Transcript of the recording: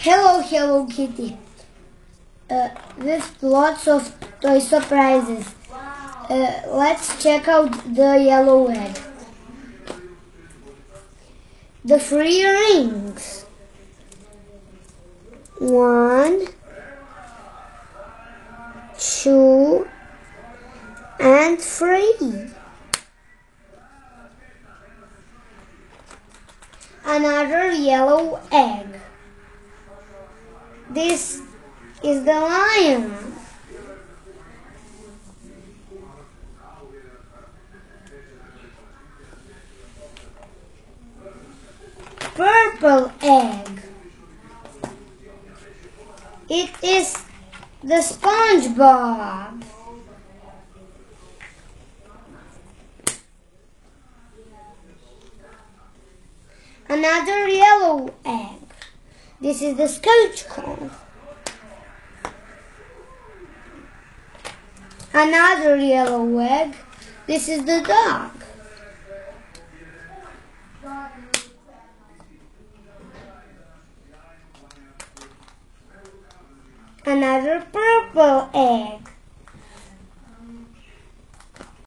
Hello, Hello Kitty. Uh, with lots of toy surprises. Uh, let's check out the yellow egg. The three rings. One, two, and three. Another yellow egg. This is the lion. Purple egg. It is the SpongeBob. Another yellow egg. This is the scotch cone. Another yellow egg. This is the dog. Another purple egg.